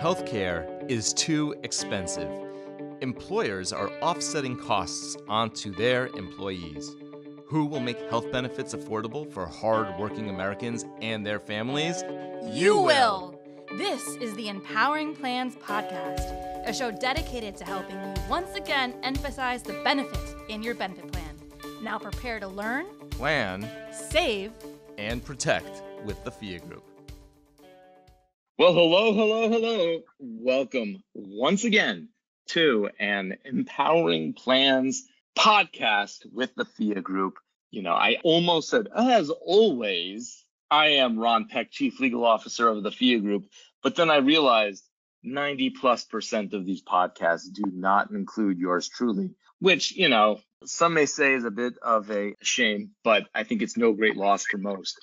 Healthcare is too expensive. Employers are offsetting costs onto their employees. Who will make health benefits affordable for hard-working Americans and their families? You will. This is the Empowering Plans Podcast, a show dedicated to helping you once again emphasize the benefits in your benefit plan. Now prepare to learn, Plan save, and protect with the Phia Group. Well, hello, hello, hello. Welcome once again to an Empowering Plans podcast with the Phia Group. You know, I almost said, as always, I am Ron Peck, Chief Legal Officer of the Phia Group. But then I realized 90 plus percent of these podcasts do not include yours truly, which, you know, some may say is a bit of a shame, but I think it's no great loss for most.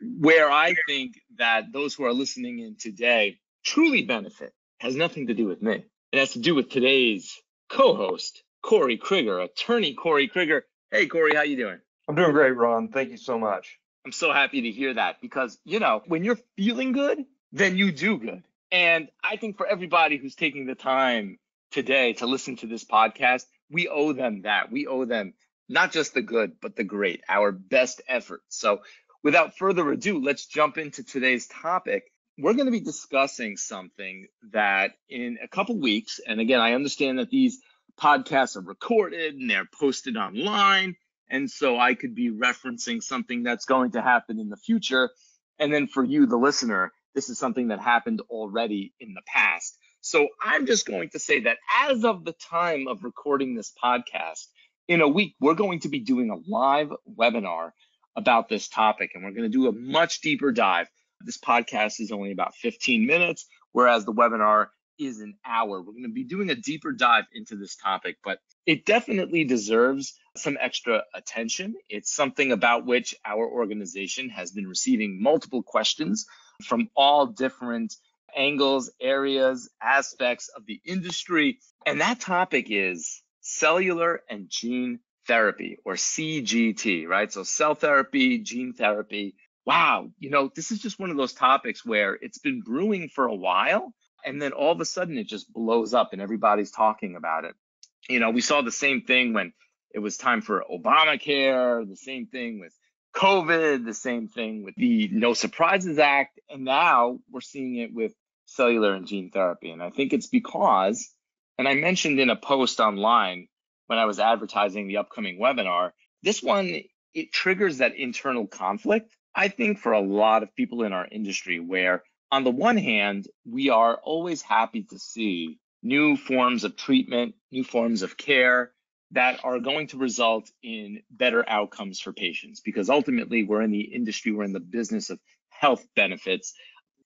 Where I think that those who are listening in today truly benefit has nothing to do with me. It has to do with today's co-host, Corey Crigger, attorney Corey Crigger. Hey, Corey, how you doing? I'm doing great, Ron. Thank you so much. I'm so happy to hear that because, you know, when you're feeling good, then you do good. And I think for everybody who's taking the time today to listen to this podcast, we owe them that. We owe them not just the good, but the great, our best effort. So without further ado, let's jump into today's topic. We're going to be discussing something that in a couple weeks, and again, I understand that these podcasts are recorded and they're posted online. And so I could be referencing something that's going to happen in the future. And then for you, the listener, this is something that happened already in the past. So I'm just going to say that as of the time of recording this podcast, in a week, we're going to be doing a live webinar about this topic, and we're going to do a much deeper dive. This podcast is only about 15 minutes, whereas the webinar is an hour. We're going to be doing a deeper dive into this topic, but it definitely deserves some extra attention. It's something about which our organization has been receiving multiple questions from all different angles, areas, aspects of the industry. And that topic is cellular and gene therapy or CGT, right? So cell therapy, gene therapy. Wow, you know, this is just one of those topics where it's been brewing for a while and then all of a sudden it just blows up and everybody's talking about it. You know, we saw the same thing when it was time for Obamacare, the same thing with COVID, the same thing with the No Surprises Act, and now we're seeing it with cellular and gene therapy. And I think it's because, and I mentioned in a post online when I was advertising the upcoming webinar, this one, it triggers that internal conflict, I think, for a lot of people in our industry, where on the one hand, we are always happy to see new forms of treatment, new forms of care, that are going to result in better outcomes for patients because ultimately we're in the industry, we're in the business of health benefits.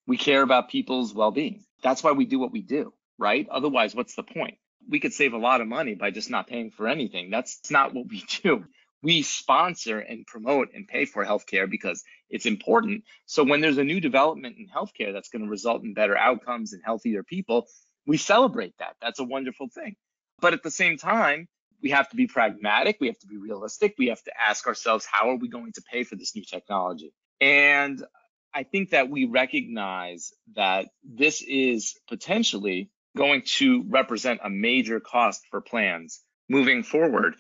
We care about people's well being. That's why we do what we do, right? Otherwise, what's the point? We could save a lot of money by just not paying for anything. That's not what we do. We sponsor and promote and pay for healthcare because it's important. So when there's a new development in healthcare that's going to result in better outcomes and healthier people, we celebrate that. That's a wonderful thing. But at the same time, we have to be pragmatic. We have to be realistic. We have to ask ourselves, how are we going to pay for this new technology? And I think that we recognize that this is potentially going to represent a major cost for plans moving forward.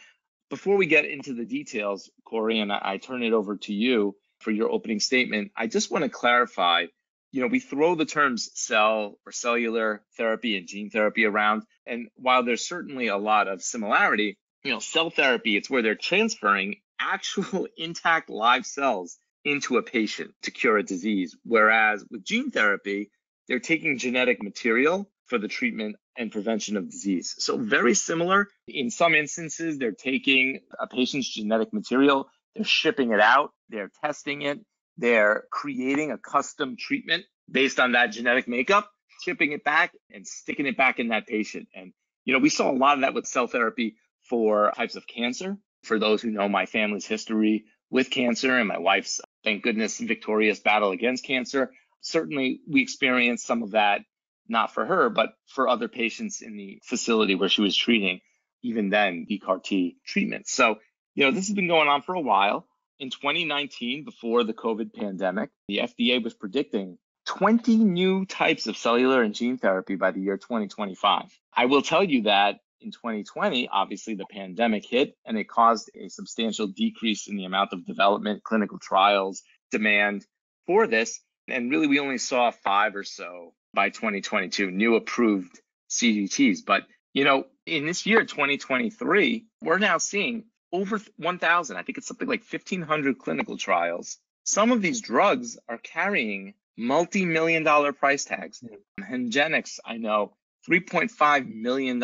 Before we get into the details, Corey, and I turn it over to you for your opening statement, I just want to clarify you know, we throw the terms cell or cellular therapy and gene therapy around. And while there's certainly a lot of similarity, you know, cell therapy, it's where they're transferring actual intact live cells into a patient to cure a disease. Whereas with gene therapy, they're taking genetic material for the treatment and prevention of disease. So very similar. In some instances, they're taking a patient's genetic material, they're shipping it out, they're testing it, they're creating a custom treatment based on that genetic makeup, shipping it back and sticking it back in that patient. And, you know, we saw a lot of that with cell therapy for types of cancer. For those who know my family's history with cancer and my wife's, thank goodness, victorious battle against cancer, certainly we experienced some of that, not for her, but for other patients in the facility where she was treating, even then, the CAR T treatment. So, you know, this has been going on for a while in 2019, before the COVID pandemic, the FDA was predicting 20 new types of cellular and gene therapy by the year 2025. I will tell you that in 2020, obviously the pandemic hit and it caused a substantial decrease in the amount of development, clinical trials, demand for this. And really, we only saw five or so by 2022 new approved CGTs. But, you know, in this year, 2023, we're now seeing over 1,000, I think it's something like 1,500 clinical trials. Some of these drugs are carrying multi-million dollar price tags. Hmm. Hemgenix, I know, $3.5 million.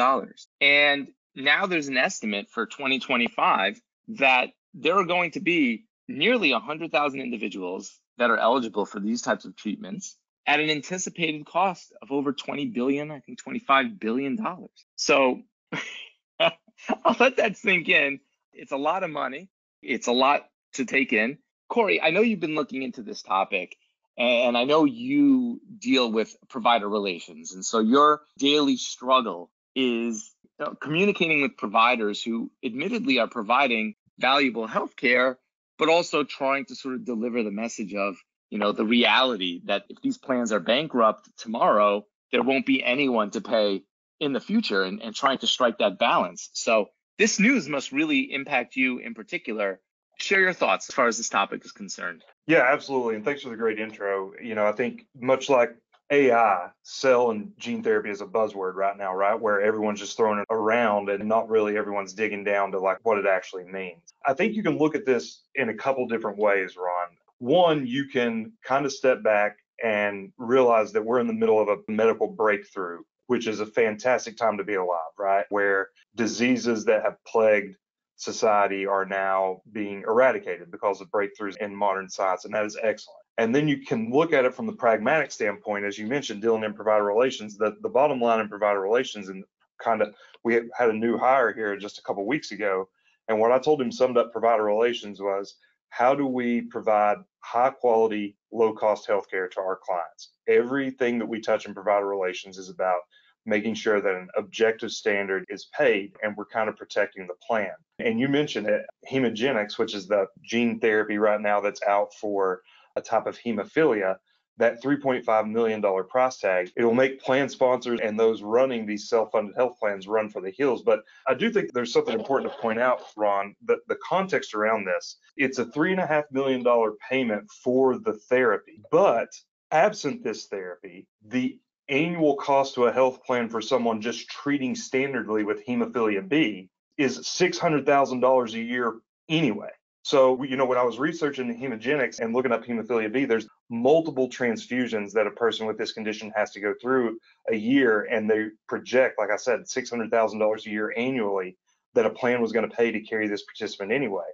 And now there's an estimate for 2025 that there are going to be nearly 100,000 individuals that are eligible for these types of treatments at an anticipated cost of over 20 billion, I think 25 billion dollars. So I'll let that sink in. It's a lot of money. It's a lot to take in. Corey, I know you've been looking into this topic and I know you deal with provider relations. And so your daily struggle is you know, communicating with providers who admittedly are providing valuable healthcare, but also trying to sort of deliver the message of, you know, the reality that if these plans are bankrupt tomorrow, there won't be anyone to pay in the future and, and trying to strike that balance. So this news must really impact you in particular. Share your thoughts as far as this topic is concerned. Yeah, absolutely. And thanks for the great intro. You know, I think much like AI, cell and gene therapy is a buzzword right now, right? Where everyone's just throwing it around and not really everyone's digging down to like what it actually means. I think you can look at this in a couple different ways, Ron. One, you can kind of step back and realize that we're in the middle of a medical breakthrough, which is a fantastic time to be alive, right? Where diseases that have plagued society are now being eradicated because of breakthroughs in modern science, and that is excellent. And then you can look at it from the pragmatic standpoint, as you mentioned, dealing in provider relations. The, the bottom line in provider relations, and kind of, we had a new hire here just a couple weeks ago, and what I told him summed up provider relations was, how do we provide high quality, low cost healthcare to our clients? Everything that we touch in provider relations is about making sure that an objective standard is paid and we're kind of protecting the plan. And you mentioned it, Hemgenix, which is the gene therapy right now that's out for a type of hemophilia, that $3.5 million price tag, it will make plan sponsors and those running these self-funded health plans run for the hills. But I do think there's something important to point out, Ron, that the context around this, it's a $3.5 million payment for the therapy. But absent this therapy, the annual cost to a health plan for someone just treating standardly with hemophilia B is $600,000 a year anyway. So, you know, when I was researching Hemgenix and looking up hemophilia B, there's multiple transfusions that a person with this condition has to go through a year. And they project, like I said, $600,000 a year annually that a plan was going to pay to carry this participant anyway.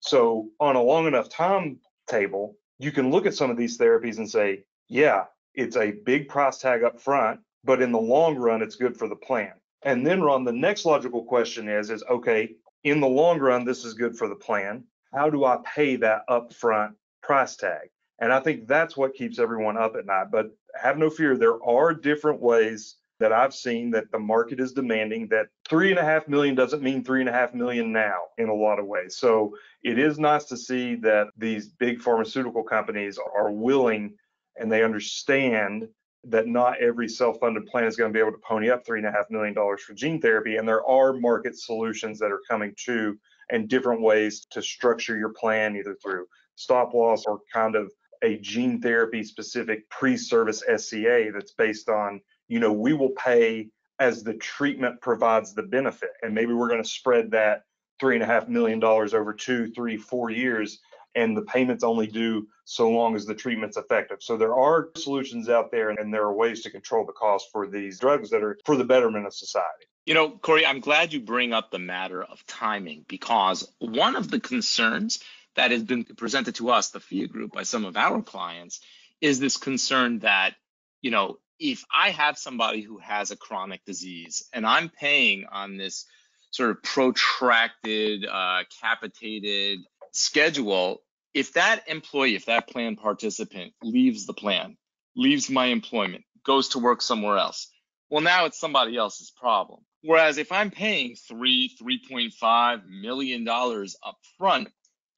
So, on a long enough timetable, you can look at some of these therapies and say, yeah, it's a big price tag up front, but in the long run, it's good for the plan. And then, Ron, the next logical question is, is okay, in the long run, this is good for the plan. How do I pay that upfront price tag? And I think that's what keeps everyone up at night. But have no fear, there are different ways that I've seen that the market is demanding that three and a half million doesn't mean three and a half million now in a lot of ways. So it is nice to see that these big pharmaceutical companies are willing and they understand that not every self-funded plan is going to be able to pony up three and a half million dollars for gene therapy and there are market solutions that are coming to and different ways to structure your plan either through stop loss or kind of a gene therapy specific pre-service SCA that's based on you know we will pay as the treatment provides the benefit and maybe we're going to spread that three and a half million dollars over two three four years and the payments only due so long as the treatment's effective. So there are solutions out there and there are ways to control the cost for these drugs that are for the betterment of society. You know, Corey, I'm glad you bring up the matter of timing because one of the concerns that has been presented to us, the Phia group, by some of our clients, is this concern that, you know, if I have somebody who has a chronic disease and I'm paying on this sort of protracted, uh, capitated schedule, if that employee, if that plan participant leaves the plan, leaves my employment, goes to work somewhere else, well, now it's somebody else's problem. Whereas if I'm paying three, three point five million dollars up front,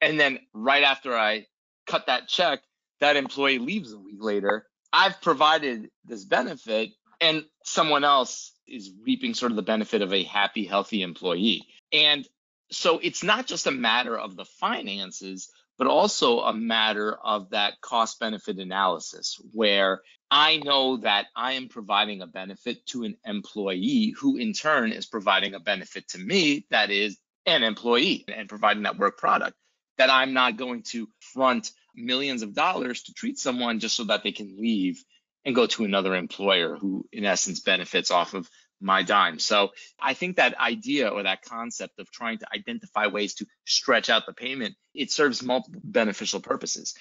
and then right after I cut that check, that employee leaves a week later, I've provided this benefit and someone else is reaping sort of the benefit of a happy, healthy employee. And so it's not just a matter of the finances, but also a matter of that cost benefit analysis where I know that I am providing a benefit to an employee who in turn is providing a benefit to me that is an employee and providing that work product that I'm not going to front millions of dollars to treat someone just so that they can leave and go to another employer who in essence benefits off of my dime. So I think that idea or that concept of trying to identify ways to stretch out the payment, it serves multiple beneficial purposes.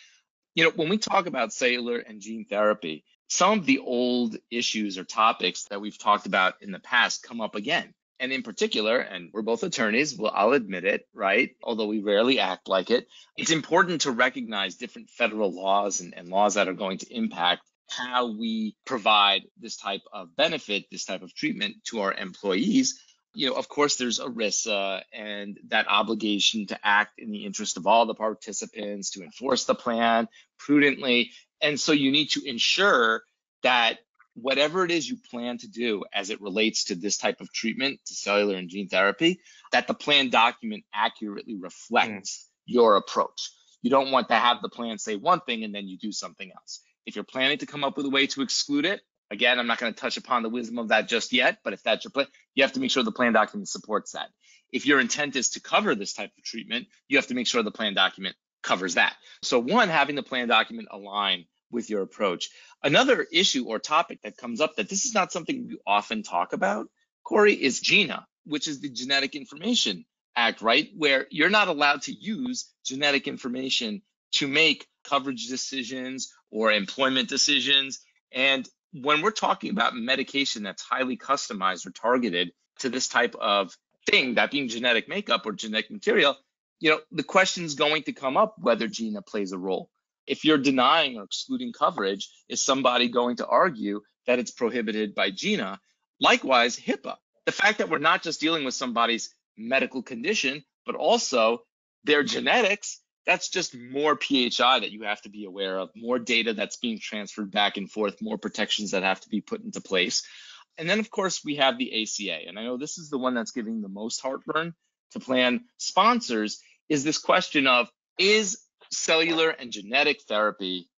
You know, when we talk about cellular and gene therapy, some of the old issues or topics that we've talked about in the past come up again. And in particular, and we're both attorneys, well, I'll admit it, right? Although we rarely act like it, it's important to recognize different federal laws and, and laws that are going to impact how we provide this type of benefit, this type of treatment to our employees. You know, of course, there's ERISA and that obligation to act in the interest of all the participants, to enforce the plan prudently. And so you need to ensure that whatever it is you plan to do as it relates to this type of treatment, to cellular and gene therapy, that the plan document accurately reflects mm. your approach. You don't want to have the plan say one thing and then you do something else. If you're planning to come up with a way to exclude it, again, I'm not going to touch upon the wisdom of that just yet, but if that's your plan, you have to make sure the plan document supports that. If your intent is to cover this type of treatment, you have to make sure the plan document covers that. So, one, having the plan document align with your approach. Another issue or topic that comes up that this is not something we often talk about, Corey, is GINA, which is the Genetic Information Act, right? Where you're not allowed to use genetic information to make coverage decisions or employment decisions. And when we're talking about medication that's highly customized or targeted to this type of thing, that being genetic makeup or genetic material, you know, the question is going to come up whether GINA plays a role. If you're denying or excluding coverage, is somebody going to argue that it's prohibited by GINA? Likewise, HIPAA. The fact that we're not just dealing with somebody's medical condition, but also their genetics that's just more PHI that you have to be aware of, more data that's being transferred back and forth, more protections that have to be put into place. And then, of course, we have the ACA. And I know this is the one that's giving the most heartburn to plan sponsors is this question of is cellular and genetic therapy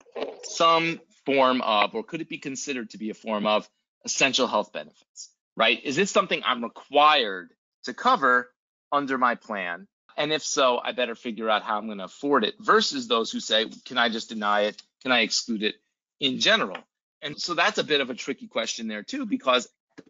some form of, or could it be considered to be a form of essential health benefits, right? Is it something I'm required to cover under my plan? And if so, I better figure out how I'm going to afford it versus those who say, can I just deny it? Can I exclude it in general? And so that's a bit of a tricky question there too, because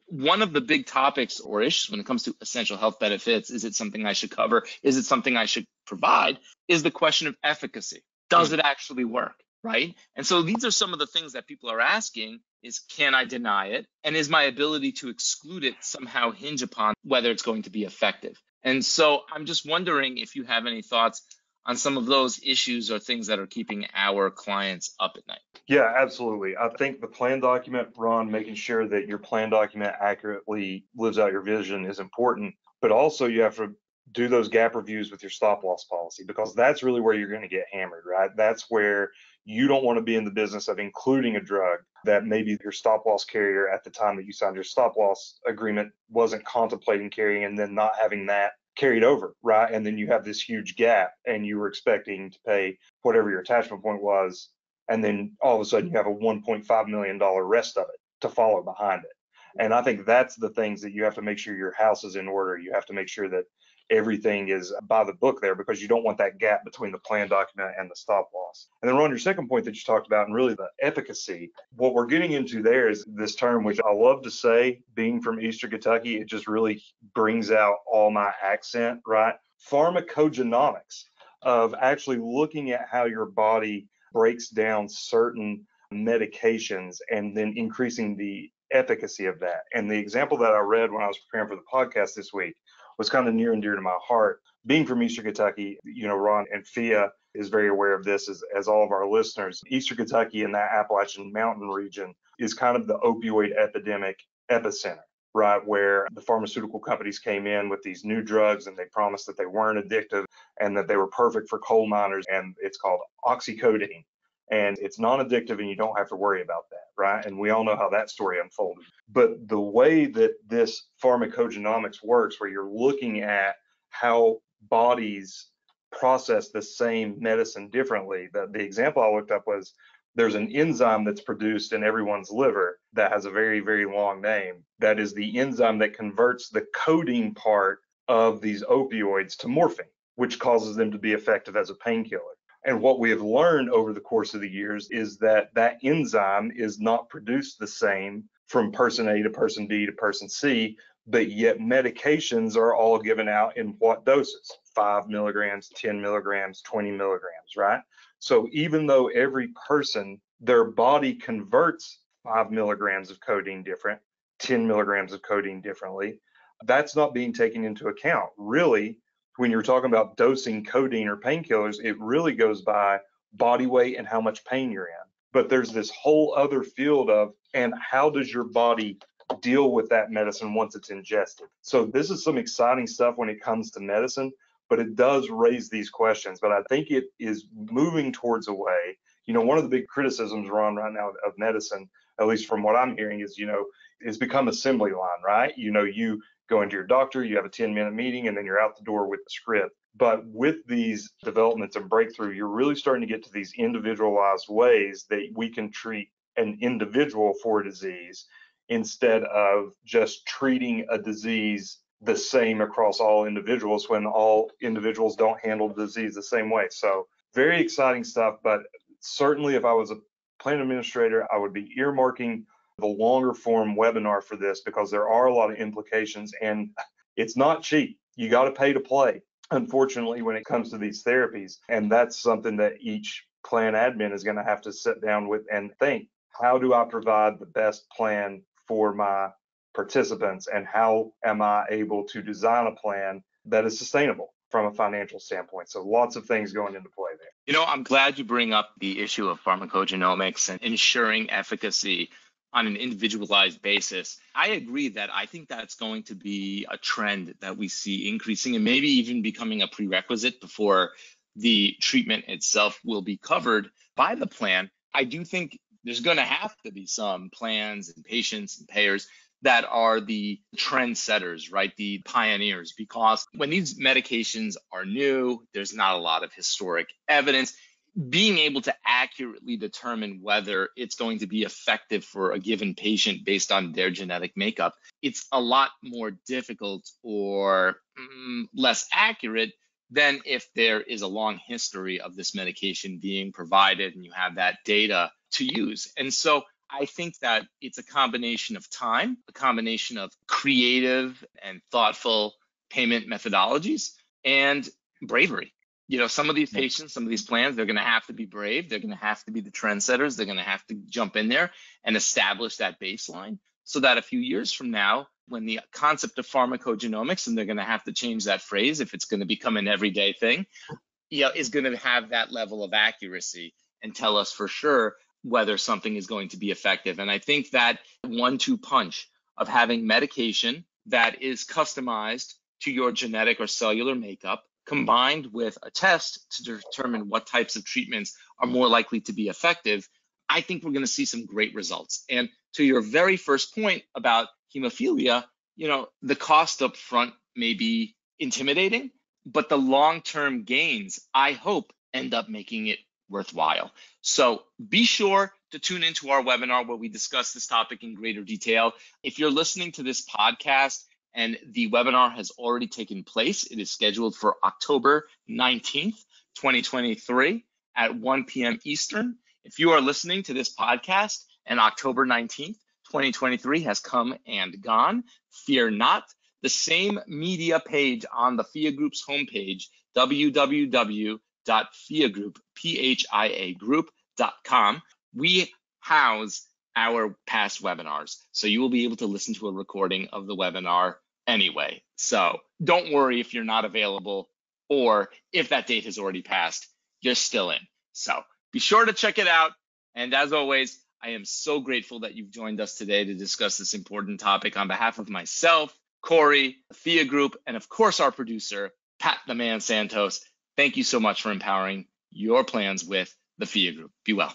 one of the big topics or issues when it comes to essential health benefits is it something I should cover? Is it something I should provide? Is the question of efficacy. Does mm. it actually work? Right. And so these are some of the things that people are asking is can I deny it? And is my ability to exclude it somehow hinge upon whether it's going to be effective? And so I'm just wondering if you have any thoughts on some of those issues or things that are keeping our clients up at night. Yeah, absolutely. I think the plan document, Ron, making sure that your plan document accurately lives out your vision is important, but also you have to do those gap reviews with your stop loss policy because that's really where you're going to get hammered, right? That's where you don't want to be in the business of including a drug that maybe your stop loss carrier at the time that you signed your stop loss agreement wasn't contemplating carrying and then not having that carried over, right? And then you have this huge gap and you were expecting to pay whatever your attachment point was. And then all of a sudden you have a $1.5 million rest of it to follow behind it. And I think that's the things that you have to make sure your house is in order. You have to make sure that everything is by the book there because you don't want that gap between the plan document and the stop loss. And then on your second point that you talked about and really the efficacy, what we're getting into there is this term which I love to say, being from Eastern Kentucky, it just really brings out all my accent, right? Pharmacogenomics of actually looking at how your body breaks down certain medications and then increasing the efficacy of that. And the example that I read when I was preparing for the podcast this week was kind of near and dear to my heart. Being from Eastern Kentucky, you know, Ron and Phia is very aware of this as, as all of our listeners. Eastern Kentucky and that Appalachian Mountain region is kind of the opioid epidemic epicenter right? Where the pharmaceutical companies came in with these new drugs and they promised that they weren't addictive and that they were perfect for coal miners. And it's called oxycodone. And it's non-addictive and you don't have to worry about that right? And we all know how that story unfolded. But the way that this pharmacogenomics works where you're looking at how bodies process the same medicine differently the, the example i looked up was there's an enzyme that's produced in everyone's liver that has a very very long name. That is the enzyme that converts the codeine part of these opioids to morphine which causes them to be effective as a painkiller and what we have learned over the course of the years is that that enzyme is not produced the same from person A to person B to person C, but yet medications are all given out in what doses? Five milligrams, 10 milligrams, 20 milligrams, right? So even though every person, their body converts five milligrams of codeine different, 10 milligrams of codeine differently, that's not being taken into account. Really, when you're talking about dosing codeine or painkillers, it really goes by body weight and how much pain you're in. But there's this whole other field of, and how does your body deal with that medicine once it's ingested? So this is some exciting stuff when it comes to medicine, but it does raise these questions. But I think it is moving towards a way. You know, one of the big criticisms around right now of medicine, at least from what I'm hearing, is you know, it's become assembly line, right? You know, you go into your doctor, you have a 10 minute meeting, and then you're out the door with the script. But with these developments and breakthrough, you're really starting to get to these individualized ways that we can treat an individual for a disease instead of just treating a disease the same across all individuals when all individuals don't handle the disease the same way. So, very exciting stuff. But certainly, if I was a plan administrator, I would be earmarking the longer form webinar for this because there are a lot of implications and it's not cheap. You got to pay to play, unfortunately, when it comes to these therapies. And that's something that each plan admin is going to have to sit down with and think how do I provide the best plan for my participants and how am I able to design a plan that is sustainable from a financial standpoint. So lots of things going into play there. You know, I'm glad you bring up the issue of pharmacogenomics and ensuring efficacy on an individualized basis. I agree that I think that's going to be a trend that we see increasing and maybe even becoming a prerequisite before the treatment itself will be covered by the plan. I do think there's going to have to be some plans and patients and payers that are the trendsetters, right? The pioneers, because when these medications are new, there's not a lot of historic evidence being able to accurately determine whether it's going to be effective for a given patient based on their genetic makeup, it's a lot more difficult or mm, less accurate than if there is a long history of this medication being provided and you have that data to use. And so I think that it's a combination of time, a combination of creative and thoughtful payment methodologies, and bravery you know, some of these patients, some of these plans, they're going to have to be brave. They're going to have to be the trendsetters. They're going to have to jump in there and establish that baseline so that a few years from now, when the concept of pharmacogenomics, and they're going to have to change that phrase if it's going to become an everyday thing, you know, is going to have that level of accuracy and tell us for sure whether something is going to be effective. And I think that one two punch of having medication that is customized to your genetic or cellular makeup combined with a test to determine what types of treatments are more likely to be effective, I think we're going to see some great results. And to your very first point about hemophilia, you know, the cost up front may be intimidating, but the long-term gains, I hope, end up making it worthwhile. So be sure to tune into our webinar where we discuss this topic in greater detail. If you're listening to this podcast and the webinar has already taken place. It is scheduled for October 19th, 2023 at 1 p.m. Eastern. If you are listening to this podcast and October 19th, 2023 has come and gone, fear not. The same media page on the Phia Group's homepage, www.phiagroup.com, we house our past webinars. So you will be able to listen to a recording of the webinar anyway. So don't worry if you're not available or if that date has already passed, you're still in. So be sure to check it out. And as always, I am so grateful that you've joined us today to discuss this important topic on behalf of myself, Corey, the Phia Group, and of course our producer, Pat the Man Santos. Thank you so much for empowering your plans with the Phia Group. Be well.